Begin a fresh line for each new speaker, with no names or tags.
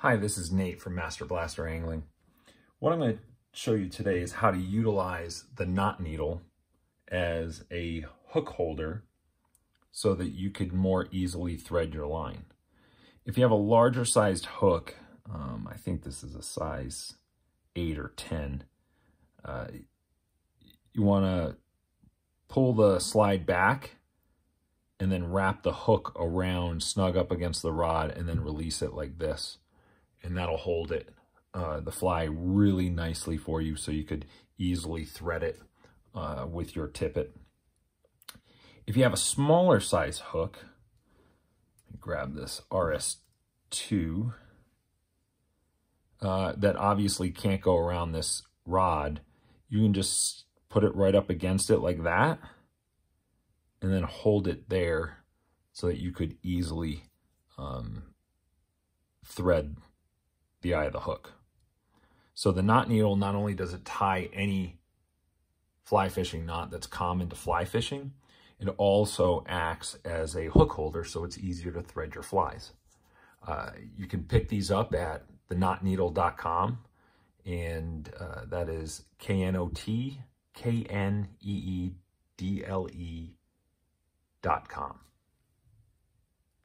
Hi, this is Nate from Master Blaster Angling. What I'm going to show you today is how to utilize the Knot Kneedle as a hook holder so that you could more easily thread your line. If you have a larger sized hook, um, I think this is a size 8 or 10, uh, you want to pull the slide back and then wrap the hook around, snug up against the rod, and then release it like this and that'll hold it, uh, the fly really nicely for you so you could easily thread it uh, with your tippet. If you have a smaller size hook, grab this RS2, uh, that obviously can't go around this rod, you can just put it right up against it like that, and then hold it there so that you could easily um, thread the eye of the hook. So the Knot Kneedle, not only does it tie any fly fishing knot that's common to fly fishing, it also acts as a hook holder so it's easier to thread your flies. Uh, you can pick these up at theknotkneedle.com and uh, that is K-N-O-T K-N-E-E-D-L-E dot com.